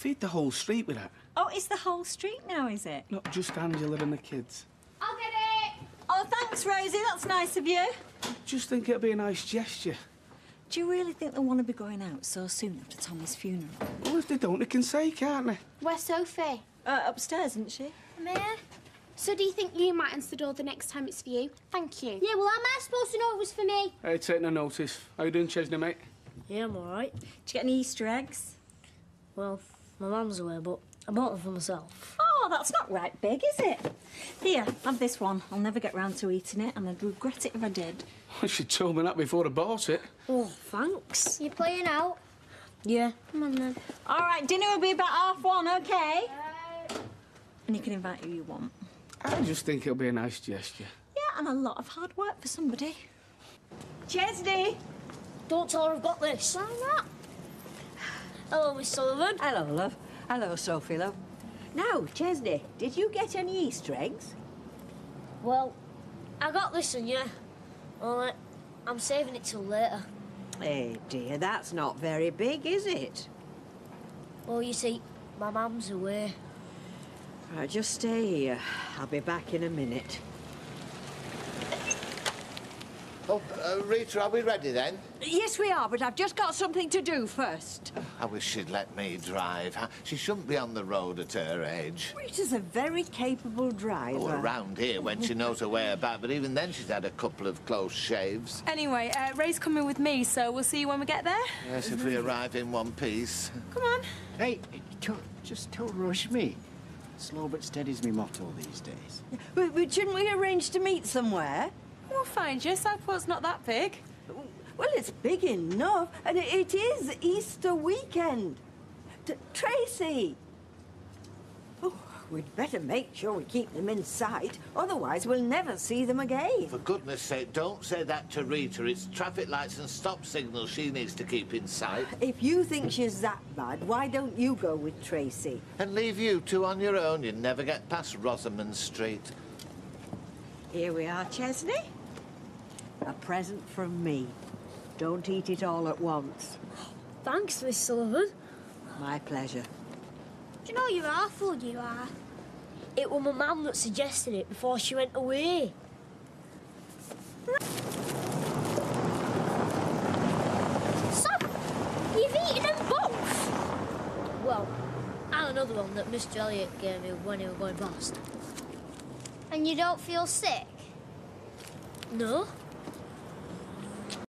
feed the whole street with that. Oh, it's the whole street now, is it? Not just Angela and the kids. I'll get it. Oh, thanks, Rosie. That's nice of you. Just think it'll be a nice gesture. Do you really think they'll want to be going out so soon after Tommy's funeral? Well, if they don't, they can say, can't they? Where's Sophie? Uh, upstairs, isn't she? Mia? So do you think you might answer the door the next time it's for you? Thank you. Yeah, well, how am I supposed to know it was for me? Hey, take no notice. How you doing, Chesney, mate? Yeah, I'm alright. Did you get any Easter eggs? Well, my mum's away, but I bought them for myself. Oh, that's not right big, is it? Here, have this one. I'll never get round to eating it, and I'd regret it if I did. Well, she told me that before I bought it. Oh, thanks. You're playing out? Yeah. Come on then. All right, dinner will be about half one, okay? And you can invite who you want. I just think it'll be a nice gesture. Yeah, and a lot of hard work for somebody. Chesney! Don't tell her I've got this. Why not? Hello, Miss Sullivan. Hello, love. Hello, Sophie, love. Now, Chesney, did you get any Easter eggs? Well, I got this one, yeah. Only, I'm saving it till later. Eh, dear, that's not very big, is it? Well, you see, my mum's away. Right, just stay here. I'll be back in a minute. Oh, uh, Rita, are we ready then? Yes, we are, but I've just got something to do first. I wish she'd let me drive. She shouldn't be on the road at her age. Rita's a very capable driver. Oh, around here when she knows her way about, but even then she's had a couple of close shaves. Anyway, uh, Ray's coming with me, so we'll see you when we get there. Yes, if we arrive in one piece. Come on. Hey, don't, just don't rush me. Slow but steady's me motto these days. But, but shouldn't we arrange to meet somewhere? We'll find you. Southport's not that big. Well, it's big enough, and it, it is Easter weekend. T- Tracy! Oh, we'd better make sure we keep them in sight, otherwise we'll never see them again. For goodness sake, don't say that to Rita. It's traffic lights and stop signals she needs to keep in sight. If you think she's that bad, why don't you go with Tracy? And leave you two on your own. You'd never get past Rosamond Street. Here we are, Chesney. A present from me. Don't eat it all at once. Thanks, Miss Sullivan. My pleasure. Do you know you're awful, you are? It was my mum that suggested it before she went away. So, you've eaten them both? Well, and another one that Mr. Elliot gave me when he was going past. And you don't feel sick? No?